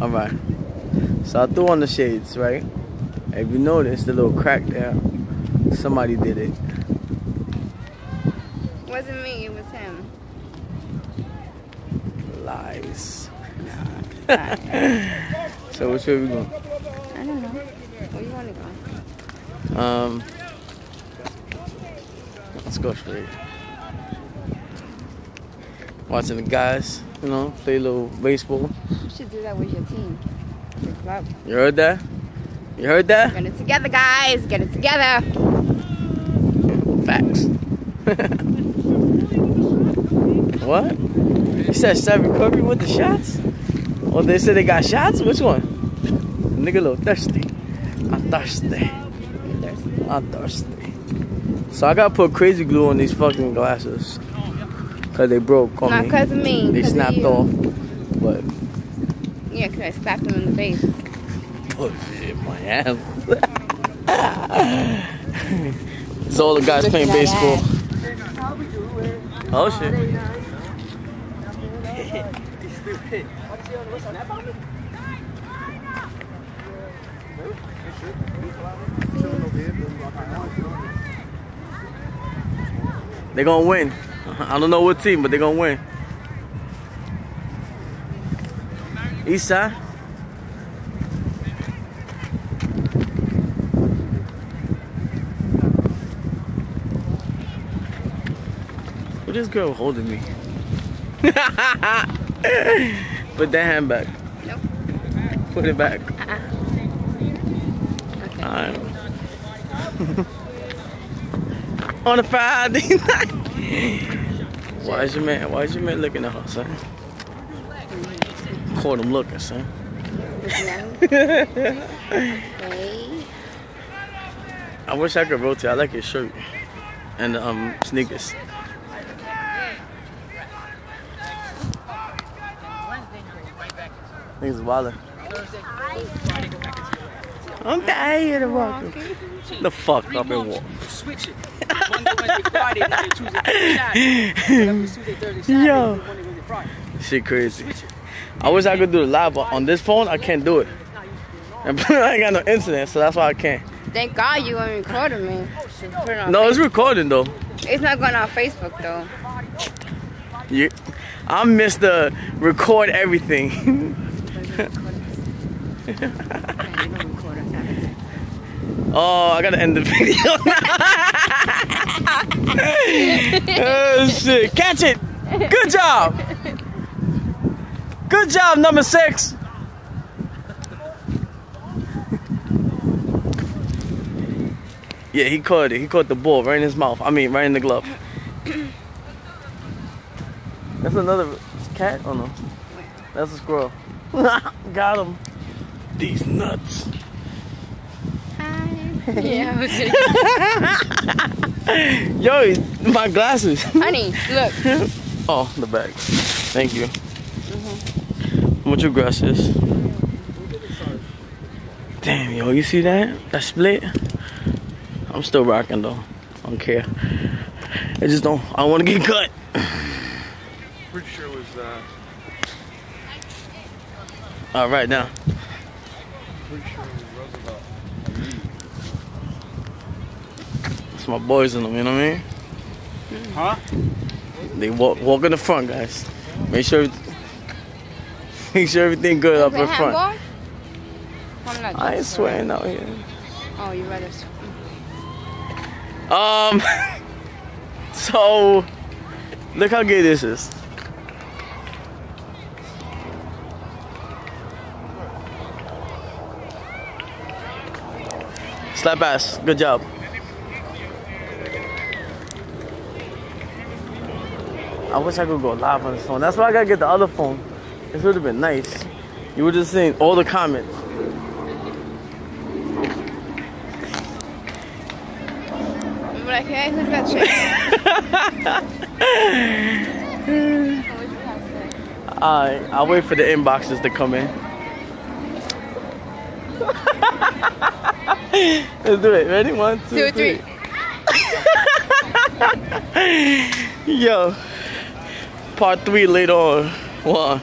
All right. So I threw on the shades, right? If you notice the little crack there, somebody did it. It wasn't me, it was him. Lies. So which way we going? I don't know. Where you want to go? Um, let's go straight. Watching the guys, you know, play a little baseball. You should do that with your team. The club. You heard that? You heard that? Get it together, guys. Get it together. Facts. what? You said Stephen Curry with the shots? Or they said they got shots? Which one? Nigga a little thirsty. I'm thirsty. I'm thirsty. So I gotta put crazy glue on these fucking glasses. Cause they broke on Not me. because of me. They 'cause of snapped you. off. But Yeah, because I slapped him in the face. Oh, bullshit, my ass. it's all the guys playing baseball. Oh shit. They're gonna win. I don't know what team, but they're gonna win. East side. What is girl holding me? Put that hand back. Nope. Put it back. Uh-uh. Okay. Alright. On a Friday night. Why is your man? Why is your man looking at her, son? Caught him looking, son. I wish I could rotate. I like his shirt and the um sneakers. Niggas wildin'. I'm tired of walking. The fuck up and walk. Switch it. Monday, Wednesday, Friday, Monday, Tuesday, Thursday, Saturday. Tuesday, Thursday, Saturday. Yo. Monday, Wednesday, Friday. Shit crazy. I wish I could do the live, but on this phone I can't do it. And I ain't got no internet, so that's why I can't. Thank God you weren't recording me. Oh, it No, it's recording though. It's not going on Facebook though. You, I missed the record everything. oh, I gotta end the video. oh shit! Catch it! Good job! Good job, number six. Yeah, he caught it. He caught the ball right in his mouth. I mean, right in the glove. That's another cat? Oh no. That's a squirrel. Got him. These nuts. Yeah, I Yo, my glasses. Honey, look. Oh, the bag. Thank you. How much your glasses? Damn, yo, you see that? That split? I'm still rocking though. I don't care. I just don't. I want to get cut. Pretty sure it was, uh, All right now. pretty sure it was Roosevelt. It's my boys in them. You know what I mean? Huh? They walk walk in the front, guys. Make sure make sure everything good up in front. I'm not I ain't just- sweating out here. Oh, you rather. sw- Um. So, look how gay this is. Slap ass. Good job. I wish I could go live on this phone. That's why I gotta get the other phone. This would have been nice. You would have seen all the comments. Like, hey, who's that chick? What would you have to say? Alright, I'll wait for the inboxes to come in. Let's do it. Ready? One, two, Two, three. Yo. Part three later on. One.